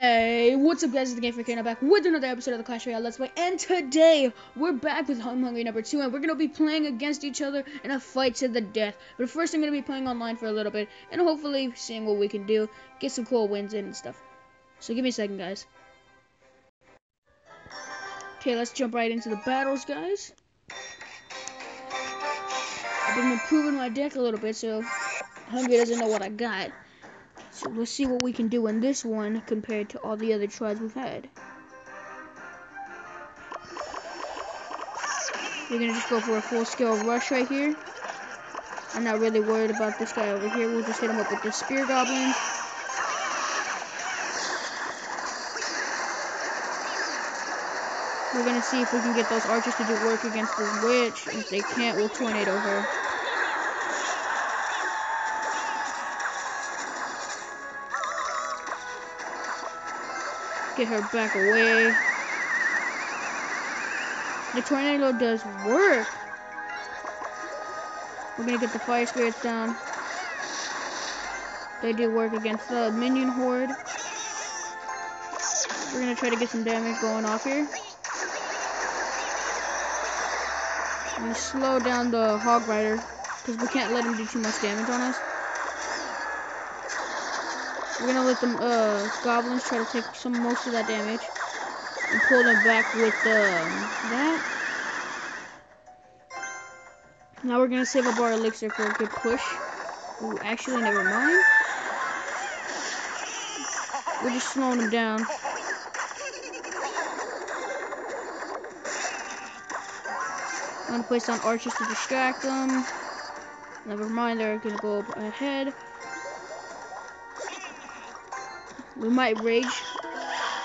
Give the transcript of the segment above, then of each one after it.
Hey, what's up guys, it's the Game and I'm back with another episode of the Clash Royale Let's Play, and today, we're back with Home Hungry number 2, and we're to be playing against each other in a fight to the death. But first, I'm to be playing online for a little bit, and hopefully seeing what we can do, get some cool wins in and stuff. So give me a second, guys. Okay, let's jump right into the battles, guys. I've been improving my deck a little bit, so Hungry doesn't know what I got. So let's see what we can do in this one compared to all the other tries we've had. We're gonna just go for a full scale rush right here. I'm not really worried about this guy over here. We'll just hit him up with the spear goblins. We're gonna see if we can get those archers to do work against this witch. If they can't, we'll tornado her. Get her back away. The tornado does work. We're gonna get the fire spirits down. They do work against the minion horde. We're gonna try to get some damage going off here. And slow down the hog rider because we can't let him do too much damage on us. We're gonna let the uh, goblins try to take some most of that damage and pull them back with um, that. Now we're gonna save up our elixir for a good push. Ooh, actually, never mind. We're just slowing them down. I'm gonna place down archers to distract them. Never mind, they're gonna go up ahead. We might rage.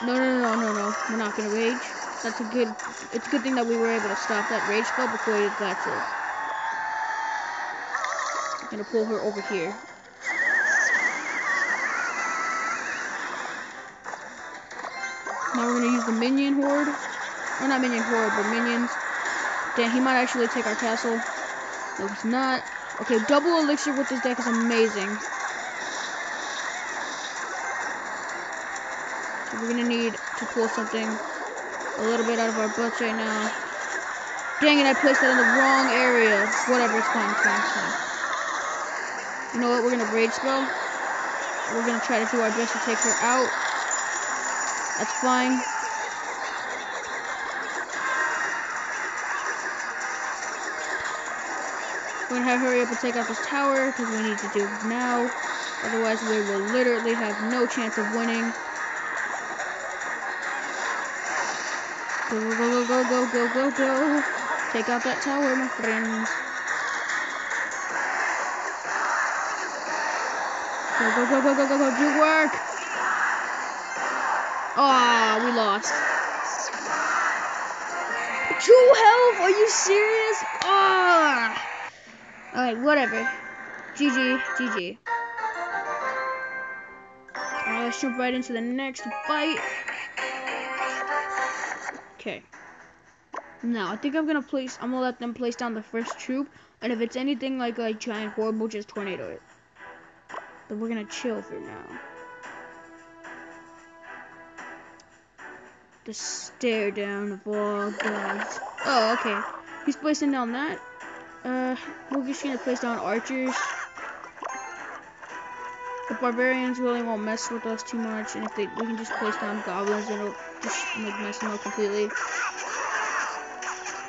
No, no, no, no, no. We're not gonna rage. That's a good. It's a good thing that we were able to stop that rage spell before it got to. I'm gonna pull her over here. Now we're gonna use the minion horde. Or not minion horde, but minions. Damn, he might actually take our castle. No, he's not. Okay, double elixir with this deck is amazing. We're gonna need to pull something a little bit out of our butts right now. Dang it, I placed that in the wrong area. Whatever, it's fine, it's fine, it's fine. You know what, we're gonna rage spell. We're gonna try to do our best to take her out. That's fine. We're gonna have hurry up and take out this tower because we need to do it now. Otherwise, we will literally have no chance of winning. Go, go, go, go, go, go, go, go. Take out that tower, my friends. Go, go, go, go, go, go, go. Do work. Ah, oh, we lost. Two health? Are you serious? Ah. Oh. Alright, whatever. GG, GG. Alright, let's jump right into the next fight. Okay. Now, I think I'm gonna place, I'm gonna let them place down the first troop, and if it's anything like a giant horde, we'll just tornado it. But we're gonna chill for now. The stare down of all gods. Oh, okay. He's placing down that. Uh, we're just gonna place down archers. The barbarians really won't mess with us too much, and if they, we can just place down goblins, it'll just like mess them up completely.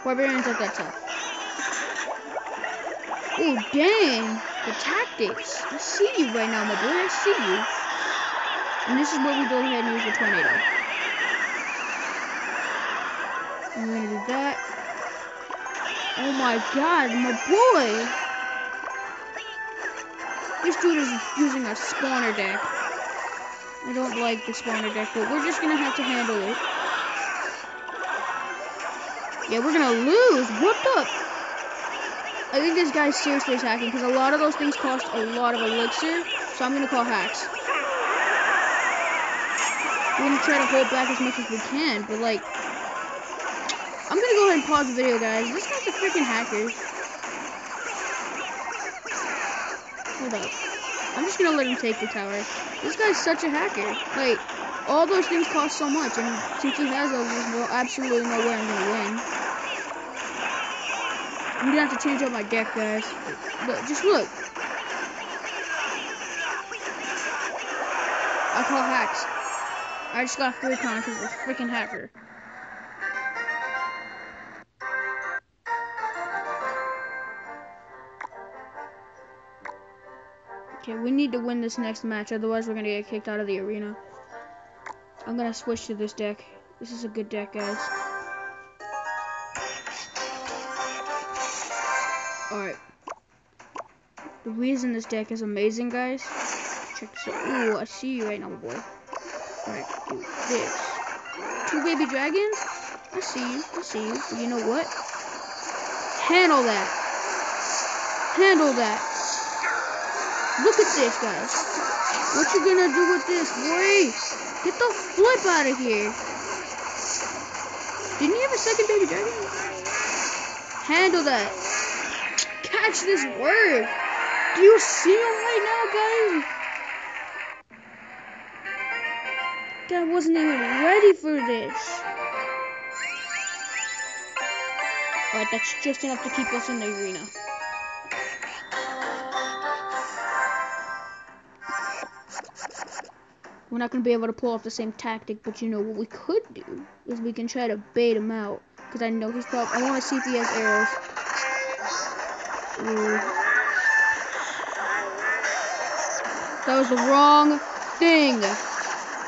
Barbarians aren't that tough. Oh dang! The tactics. I see you right now, my boy. I see you. And this is where we go ahead and use the tornado. I'm gonna do that. Oh my god, my boy! This dude is using a spawner deck. I don't like the spawner deck, but we're just gonna have to handle it. Yeah, we're gonna lose. What the? I think this guy's seriously hacking because a lot of those things cost a lot of elixir, so I'm gonna call hacks. We're gonna try to hold back as much as we can, but like, I'm gonna go ahead and pause the video, guys. This guy's a freaking hacker. Hold up. I'm just gonna let him take the tower. This guy's such a hacker. Like, All those things cost so much, and since he has those, there's no, absolutely no way I'm gonna win. I'm gonna have to change up my deck, guys. But just look. I call hacks. I just got free con because of a freaking hacker. Okay, we need to win this next match, otherwise we're gonna get kicked out of the arena. I'm gonna switch to this deck. This is a good deck, guys. Alright. The reason this deck is amazing, guys. Check this out. Ooh, I see you right now, boy. Alright, do this. Two baby dragons? I see you. I see you. But you know what? Handle that. Handle that. Look at this, guys. What you gonna do with this, boy? Get the flip out of here. Didn't you have a second baby dragon? Handle that. Catch this word. Do you see him right now, guys? Guy wasn't even ready for this. Alright, that's just enough to keep us in the arena. We're not going to be able to pull off the same tactic, but you know what we could do is we can try to bait him out. Because I know he's probably... I want to see if he has arrows. Ooh. That was the wrong thing.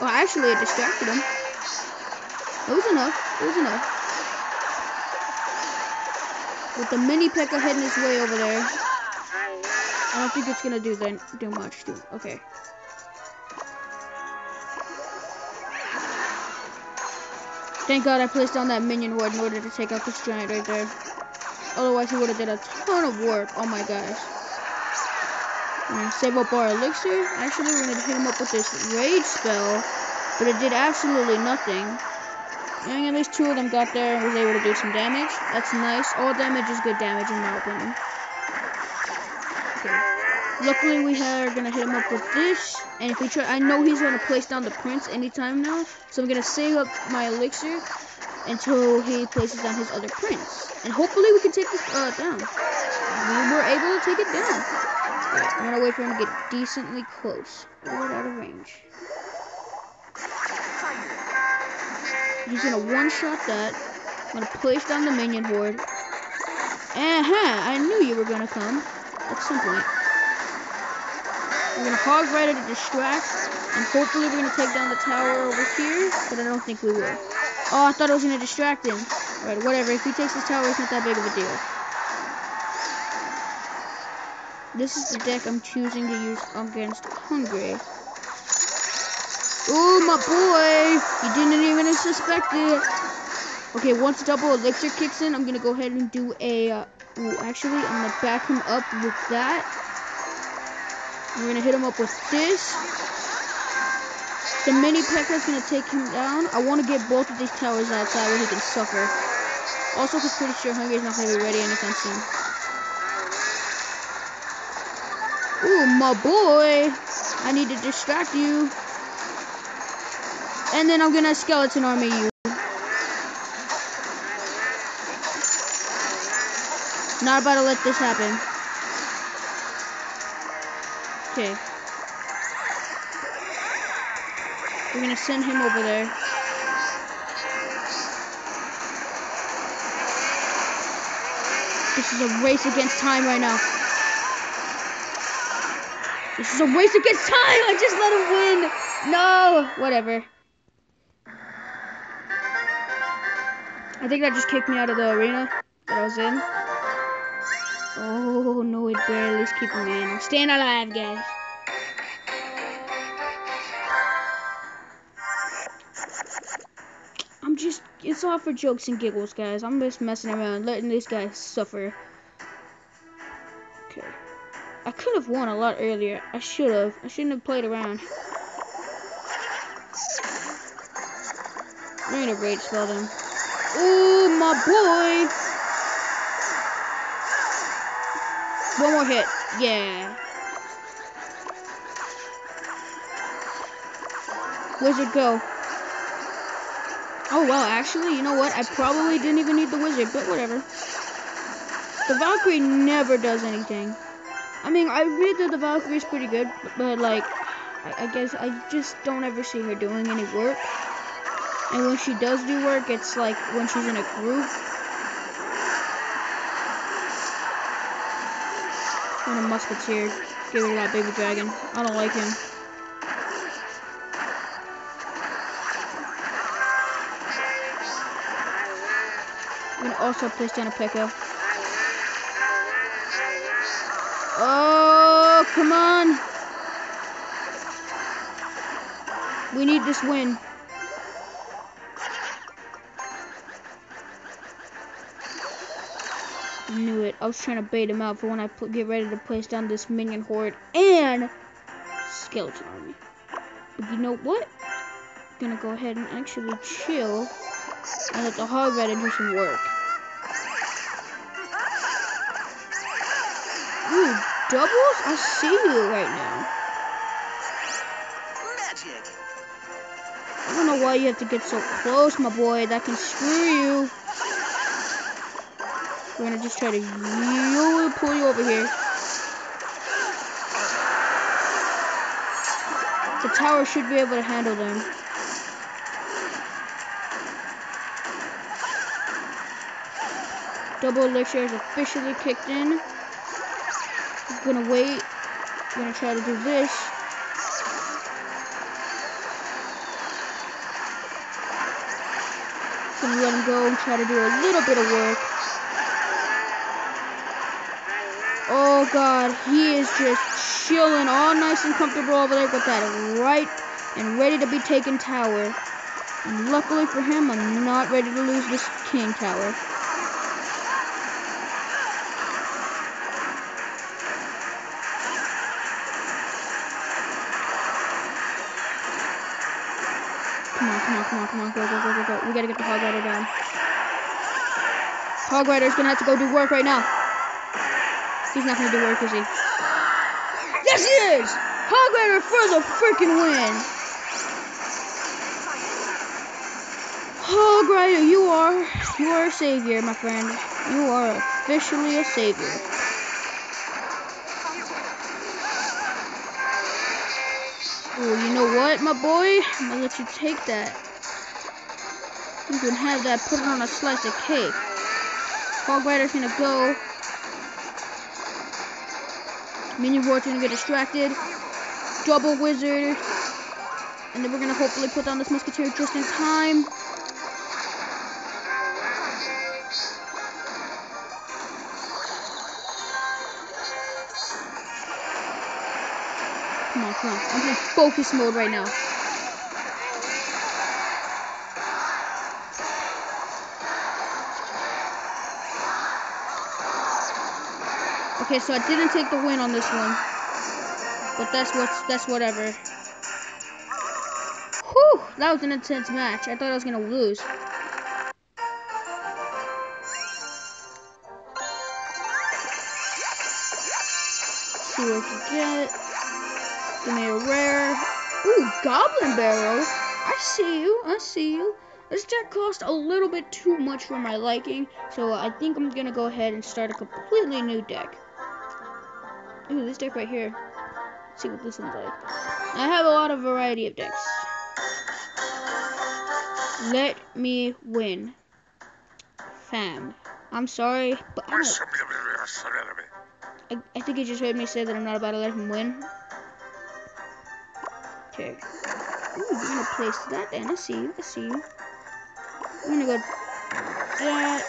Well, actually, it distracted him. It was enough. It was enough. With the mini P.E.K.K.A heading his way over there. I don't think it's going to do, then, do much. Too. Okay. Thank God I placed on that minion horde in order to take out this giant right there. Otherwise he would have did a ton of work. Oh my gosh. Gonna save up our elixir. Actually, we're gonna hit him up with this rage spell. But it did absolutely nothing. And at least two of them got there and was able to do some damage. That's nice. All damage is good damage in my opinion. Luckily, we are gonna hit him up with this. And if we try, I know he's gonna place down the prince anytime now. So I'm gonna save up my elixir until he places down his other prince. And hopefully we can take this uh, down. We were able to take it down. Right, I'm gonna wait for him to get decently close. Right out of range. He's gonna one-shot that. I'm gonna place down the minion horde. Uh-huh, I knew you were gonna come at some point. We're gonna hog right at a distract, and hopefully we're gonna take down the tower over here, but I don't think we will. Oh, I thought it was gonna distract him. Alright, whatever. If he takes this tower, it's not that big of a deal. This is the deck I'm choosing to use against Hungry. Oh, my boy! He didn't even suspect it. Okay, once double elixir kicks in, I'm gonna go ahead and do a. Uh, ooh, actually, I'm gonna back him up with that. We're gonna hit him up with this. The mini P.E.K.K.A is gonna take him down. I want to get both of these towers outside where he can suffer. Also, because pretty sure Hungry is not gonna be ready anytime soon. Ooh, my boy! I need to distract you. And then I'm gonna skeleton army you. Not about to let this happen. Okay. We're gonna send him over there. This is a race against time right now. This is a race against time! I just let him win! No! Whatever. I think that just kicked me out of the arena that I was in. Oh, no, it barely is keeping me in. I'm staying alive, guys. I'm just, it's all for jokes and giggles, guys. I'm just messing around, letting this guy suffer. Okay. I could have won a lot earlier. I should have. I shouldn't have played around. I'm gonna rage spell them. Oh, my boy! One more hit. Yeah. Wizard, go. Oh, well, actually, you know what? I probably didn't even need the wizard, but whatever. The Valkyrie never does anything. I mean, I read that the Valkyrie is pretty good, but, like, I, I guess I just don't ever see her doing any work. And when she does do work, it's like when she's in a group. And a musketeer. Get rid of that baby dragon. I don't like him. I'm gonna also place down a P.E.K.K.A. Oh, come on. We need this win. I knew it. I was trying to bait him out for when I put, get ready to place down this minion horde and skeleton army. But you know what? I'm gonna go ahead and actually chill and let the hog rider do some work. Ooh, doubles? I see you right now. Magic. I don't know why you have to get so close, my boy. That can screw you. We're gonna just try to you pull you over here. The tower should be able to handle them. Double elixir is officially kicked in. I'm gonna wait. I'm gonna try to do this. Gonna let him go and try to do a little bit of work. Oh god, he is just chilling all nice and comfortable over there with that right and ready to be taken tower. And luckily for him, I'm not ready to lose this king tower. Come on, come on, come on, come on, go, go, go, go, go. We gotta get the Hog Rider down. Hog Rider's gonna have to go do work right now. He's not gonna do work, is he? Yes, he is! Hog Rider for the freaking win! Hog Rider, you are, you are a savior, my friend. You are officially a savior. Oh, you know what, my boy? I'm gonna let you take that. You can have that, put it on a slice of cake. Hog Rider's gonna go. Minion Horde's gonna get distracted. Double Wizard. And then we're gonna hopefully put down this Musketeer just in time. Come on, come on. I'm in focus mode right now. Okay, so I didn't take the win on this one. But that's what's that's whatever. Whew, that was an intense match. I thought I was gonna lose. see what we get. Give me a rare. Ooh, Goblin Barrel. I see you. I see you. This deck cost a little bit too much for my liking, so I think I'm gonna go ahead and start a completely new deck. Ooh, this deck right here. Let's see what this one's like. I have a lot of variety of decks. Let me win. Fam. I'm sorry, but I don't I, think you just heard me say that I'm not about to let him win. Okay. Ooh, you're gonna place that then. I see you. I see you. I'm gonna go that.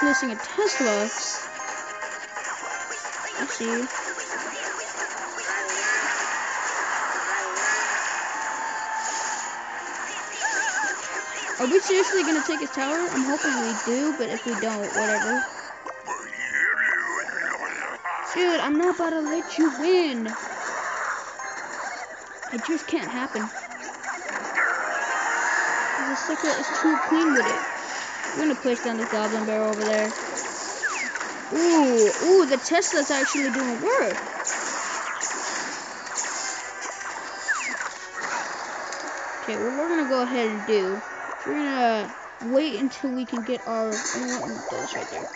Placing a Tesla. See. Are we seriously gonna take his tower? I'm hoping we do, but if we don't, whatever. Dude, I'm not about to let you win. It just can't happen. The sucker is too clean with it. I'm gonna push down this goblin barrel over there. Ooh, ooh, the Tesla's actually doing work. Okay, what we're gonna go ahead and do, we're gonna wait until we can get our, this right there.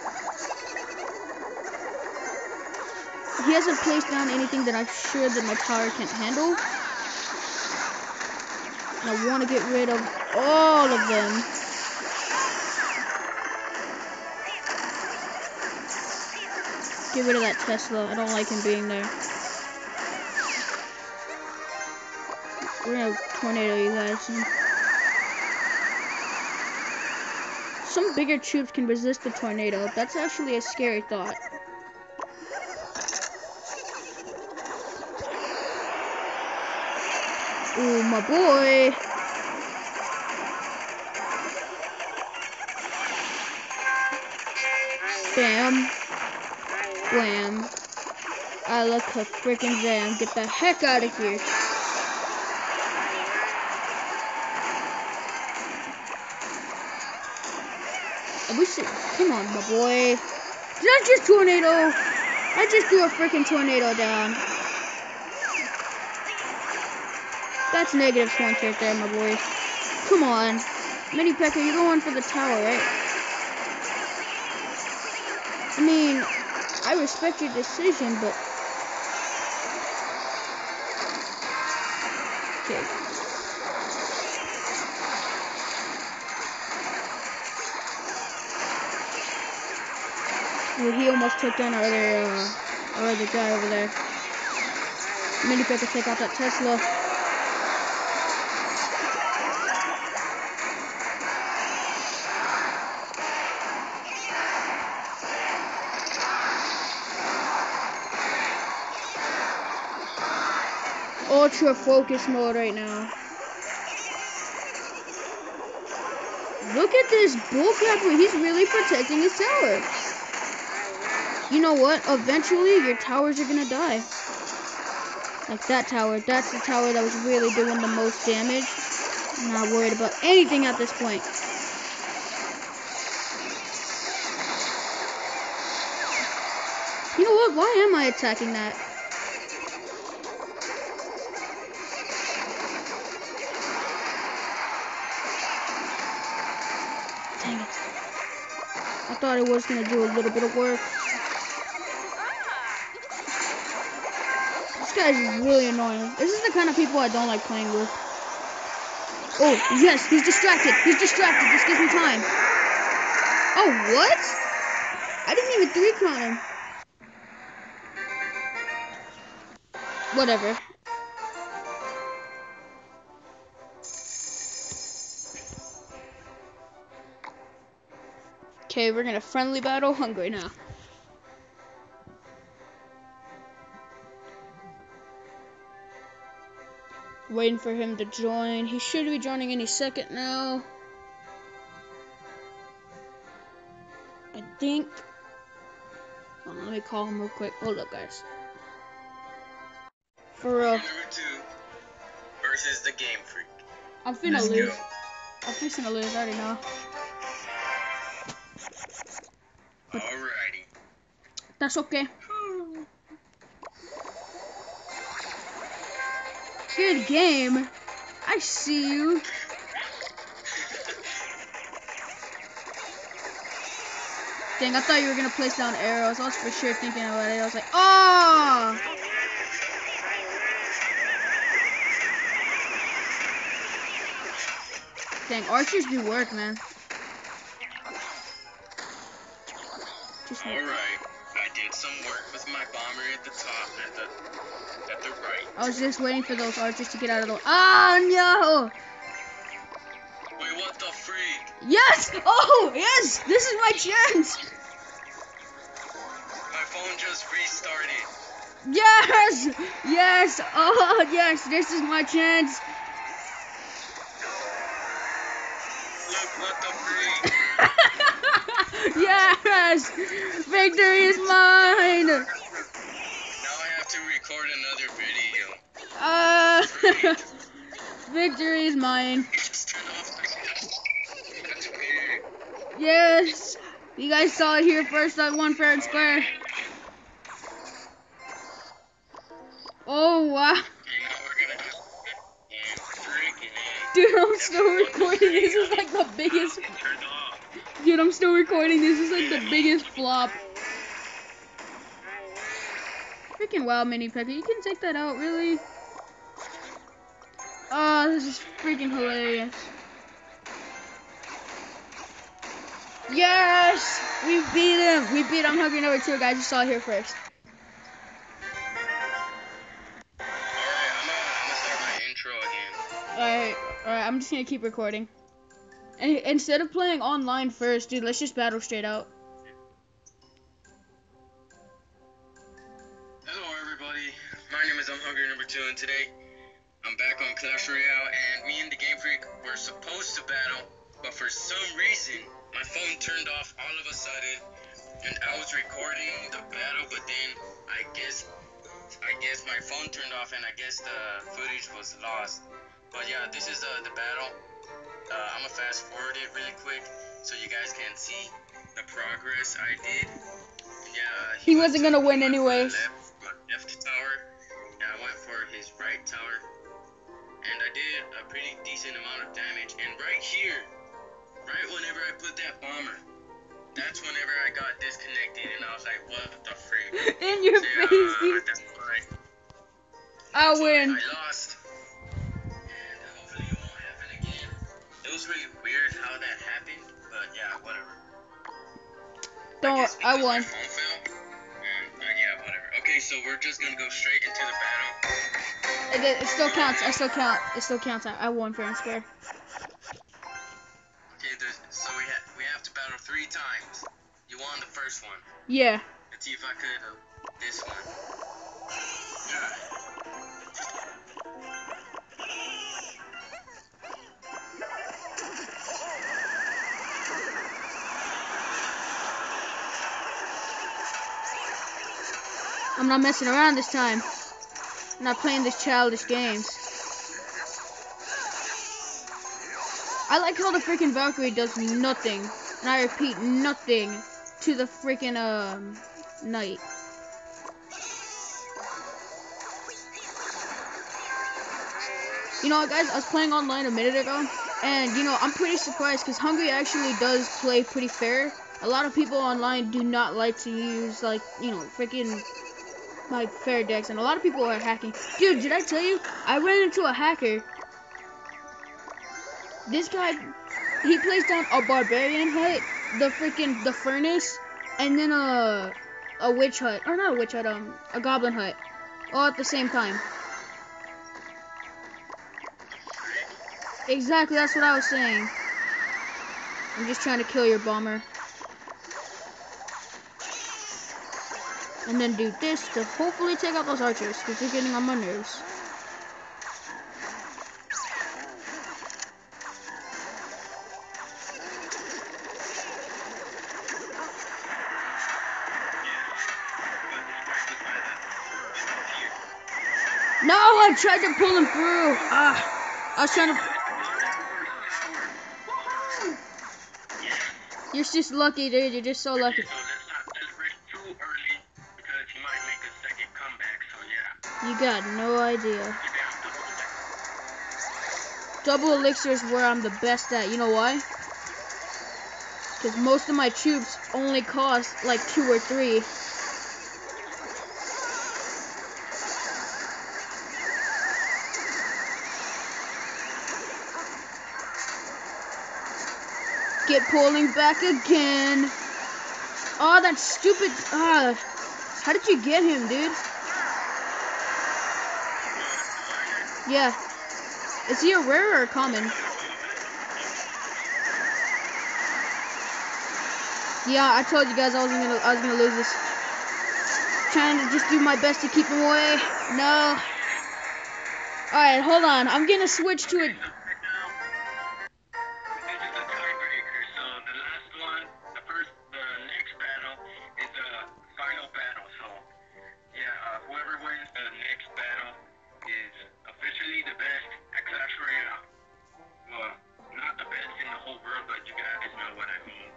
He hasn't placed down anything that I'm sure that my tower can't handle. And I want to get rid of all of them. Get rid of that Tesla. I don't like him being there. We're gonna tornado you guys. Some bigger troops can resist the tornado. That's actually a scary thought. Ooh, my boy. I look a freaking jam. Get the heck out of here. I wish it, come on, my boy. Did I just tornado? I just threw a freaking tornado down. That's negative points right there, my boy. Come on. Mini Pekka, you're going for the tower, right? I mean, I respect your decision, but... Okay. Well, he almost took down our other, uh, our other guy over there. Mini Pekka take out that Tesla. Ultra focus mode right now. Look at this bullcrapper. He's really protecting his tower. You know what? Eventually, your towers are to die. Like that tower. That's the tower that was really doing the most damage. I'm not worried about anything at this point. You know what? Why am I attacking that? Thought it was gonna do a little bit of work. This guy's really annoying. This is the kind of people I don't like playing with. Oh, yes, he's distracted. He's distracted. This gives me time. Oh, what? I didn't even three count him. Whatever. Okay, we're gonna friendly battle hungry now. Waiting for him to join. He should be joining any second now. I think. On, let me call him real quick. Hold up, guys. For real. versus the Game Freak. I'm finna Let's lose. Go. I'm finna lose. I already know. That's okay. Good game. I see you. Dang, I thought you were gonna place down arrows. I was for sure thinking about it. I was like, oh! Dang, archers do work, man. Just top, at the, at the right. I was just waiting for those archers to get out of the. Oh no! Wait, what the freak? Yes! Oh yes! This is my chance. My phone just restarted. Yes! Yes! Oh yes! This is my chance. Look what the freak. yes! Victory is mine! Uh, victory is mine. Yes! You guys saw it here first on One Fair and Square. Oh, wow. Dude, I'm still recording. This is like the biggest. Dude, I'm still recording. This is like the biggest flop. Freaking wow, Mini Pekka. You can take that out, really? Oh, this is freaking hilarious. Yes! We beat him! We beat him. Hungry number two, guys. You saw it here first. I'm I'm. Alright, alright. I'm just gonna keep recording. And instead of playing online first, dude, let's just battle straight out. Hello everybody, my name is I'm Hungry Number 2 and today I'm back on Clash Royale and me and the Game Freak were supposed to battle, but for some reason my phone turned off all of a sudden and I was recording the battle but then I guess I guess my phone turned off and I guess the footage was lost. But yeah, this is uh, the battle. Uh, I'm gonna fast forward it really quick so you guys can see the progress I did. Yeah, He went wasn't gonna win he went for the anyways. Left, left tower. And I went for his right tower. And I did a pretty decent amount of damage. And right here, right whenever I put that bomber, that's whenever I got disconnected. And I was like, what the freak? In your So, face, dude. that's right. I win. I lost. And hopefully it won't happen again. It was really weird how that happened. But yeah, whatever. Don't. guess I won. And, uh, yeah, whatever. Okay, so we're just gonna go straight into the battle. It, it still counts. I still count. It still counts. I, I won fair and square. Okay, so we have we have to battle three times. You won the first one. Yeah. Let's see if I could uh, this one. I'm not messing around this time. Not playing this childish games. I like how the freaking Valkyrie does nothing, and I repeat, nothing to the freaking um knight. You know guys? I was playing online a minute ago, and you know I'm pretty surprised because Hungry actually does play pretty fair. A lot of people online do not like to use like you know freaking like fair decks, and a lot of people are hacking. Dude, did I tell you? I ran into a hacker. This guy, he placed down a barbarian hut, the freaking the furnace, and then a a witch hut, or not a witch hut, um, a goblin hut, all at the same time. Exactly, that's what I was saying. I'm just trying to kill your bomber. And then do this to hopefully take out those archers, because they're getting on my nerves. No, I tried to pull him through. Ah, I was trying to. You're just lucky, dude. You're just so lucky. You got no idea. double elixir is where I'm the best at. You know why? Because most of my troops only cost like two or three. Get pulling back again. Oh, that stupid. Ah, how did you get him, dude? Yeah. Is he a rare or a common? Yeah, I told you guys I was gonna I was gonna lose this. Trying to just do my best to keep him away. No. Alright, hold on. I'm gonna switch to it.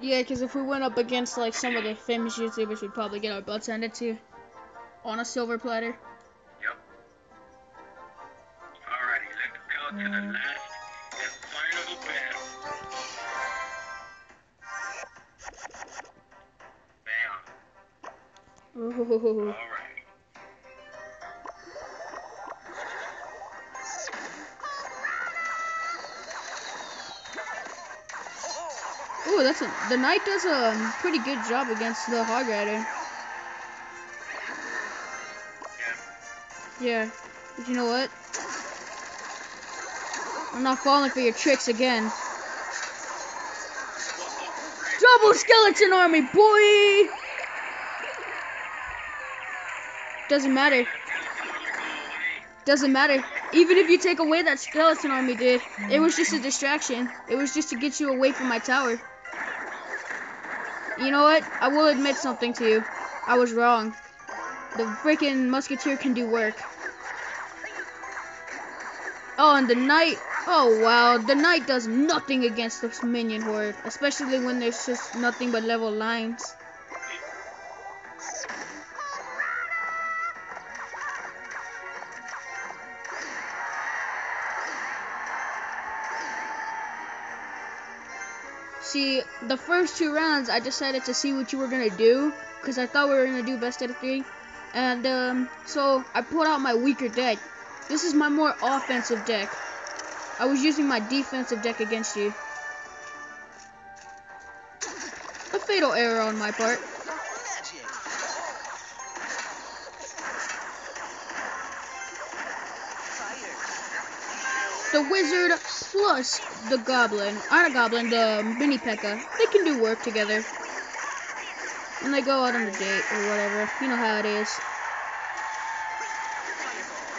Yeah, because if we went up against like some of the famous YouTubers, we'd probably get our butts handed to on a silver platter. The knight does a pretty good job against the hog rider. Yeah. Yeah. But you know what? I'm not falling for your tricks again. What the frick? Double skeleton army, boy! Doesn't matter. Skeleton army go away. Doesn't matter. Even if you take away that skeleton army, dude, it was just a distraction. It was just to get you away from my tower. You know what? I will admit something to you. I was wrong. The freaking musketeer can do work. Oh, and the knight. Oh wow, the knight does nothing against this minion horde, especially when there's just nothing but level lines. The first two rounds, I decided to see what you were gonna do, because I thought we were gonna do best out of three, and um, so I pulled out my weaker deck. This is my more offensive deck. I was using my defensive deck against you. A fatal error on my part. The wizard plus the goblin, not a goblin, the mini P.E.K.K.A. They can do work together. When they go out on a date or whatever. You know how it is.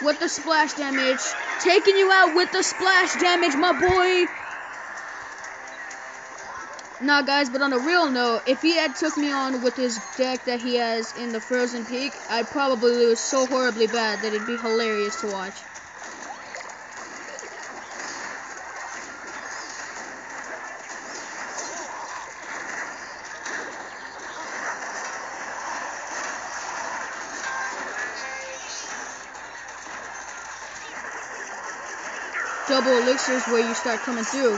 With the splash damage. Taking you out with the splash damage, my boy. Nah, guys, but on a real note, if he had took me on with his deck that he has in the Frozen Peak, I'd probably lose so horribly bad that it'd be hilarious to watch. Double elixirs where you start coming through.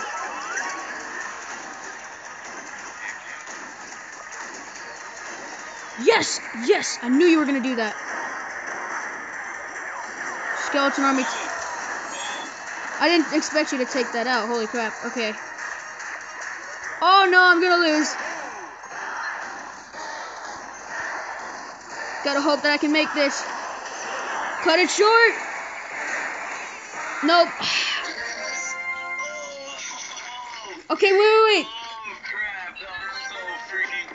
Yes! Yes! I knew you were gonna do that. Skeleton army. I didn't expect you to take that out. Holy crap. Okay. Oh no, I'm gonna lose. Gotta hope that I can make this. Cut it short. Nope. Okay, wait, wait, wait. oh crap, that was so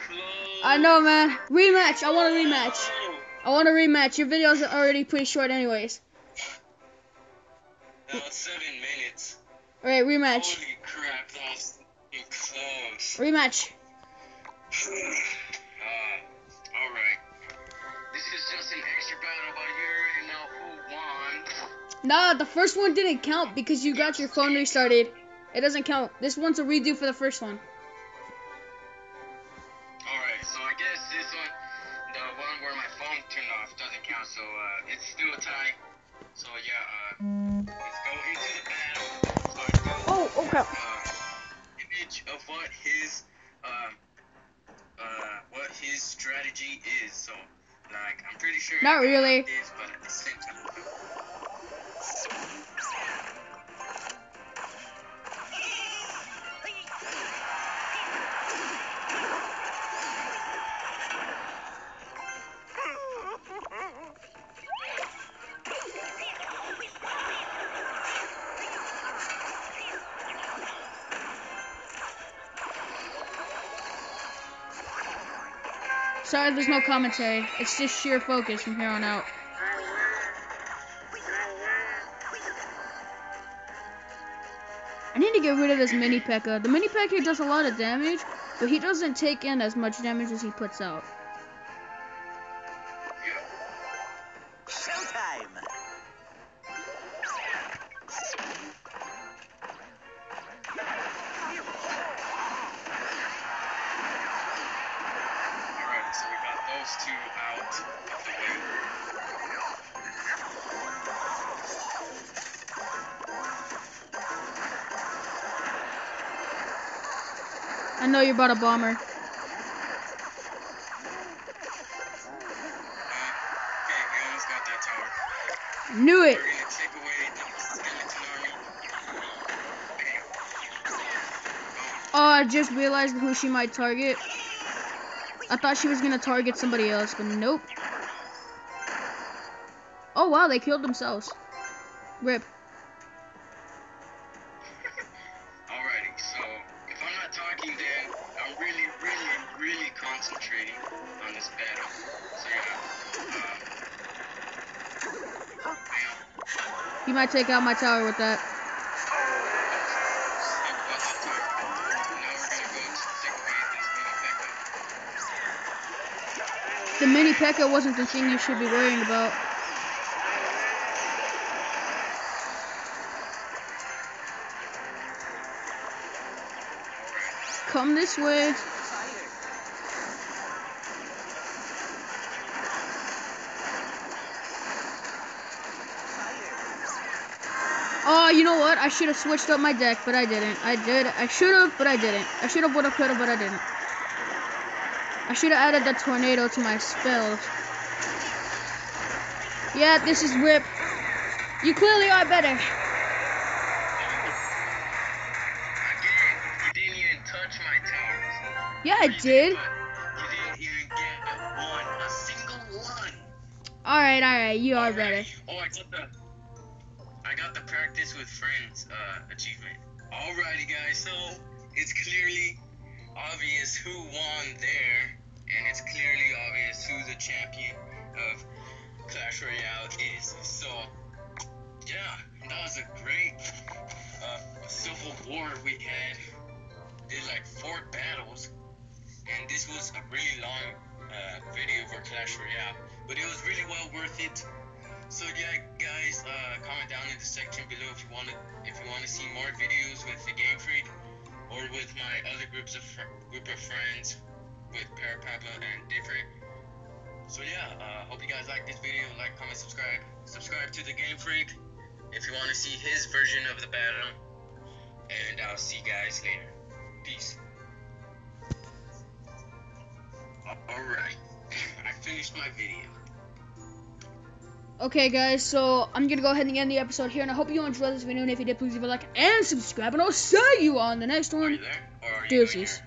close. I know, man. Rematch. I want a rematch. I want a rematch. Your video's are already pretty short, anyways. that seven minutes. All right, rematch. Holy crap, that was close. Rematch. uh, alright. This is just an extra battle, but you already know who won. Nah, the first one didn't count because you got your phone restarted. It doesn't count. This one's a redo for the first one. Alright, so I guess this one, the one where my phone turned off, doesn't count, so uh, it's still a tie. So yeah, uh, let's go into the battle. So Oh, oh crap. uh, image of what his, um, uh, what his strategy is. So, like, I'm pretty sure. Not I got really. This, Sorry, there's no commentary. It's just sheer focus from here on out. I need to get rid of this mini P.E.K.K.A. The mini P.E.K.K.A. does a lot of damage, but he doesn't take in as much damage as he puts out. Those two out of the way. I know you're about a bomber. Uh, okay, we almost got that tower. Knew it. We're gonna take away the skeleton army. Bam. Oh, I just realized who she might target. I thought she was gonna target somebody else, but nope. Oh wow, they killed themselves. Rip. Alrighty, so if I'm not talking, then I'm really, really, really concentrating on this battle. So yeah, um. You might take out my tower with that. The mini P.E.K.K.A wasn't the thing you should be worrying about. Come this way. Oh, you know what? I should have switched up my deck, but I didn't. I did. I should have, but I didn't. I should have, would have, could have, but I didn't. I should have added the tornado to my spells. Yeah, this is Rip. You clearly are better. Yeah, I did. But you didn't even get one, a single one. Alright, alright. You are better. Oh, I got the, I got the practice with friends uh, achievement. Alrighty, guys. So it's clearly obvious who won there, and it's clearly obvious who the champion of Clash Royale is. So yeah, that was a great uh, civil war we had. Did like four battles, and this was a really long uh, video for Clash Royale, but it was really well worth it. So yeah, guys, uh, comment down in the section below if you want to if you want to see more videos with the Game Freak or with my other groups of fr- group of friends with Parapapa and different. So yeah, uh, hope you guys like this video. Like, comment, subscribe. Subscribe to the Game Freak if you want to see his version of the battle. And I'll see you guys later. Peace. Alright, I finished my video. Okay, guys, so I'm gonna go ahead and end the episode here, and I hope you enjoyed this video. And if you did, please leave a like and subscribe, and I'll see you on the next Are one. you there? Or are you Deuces.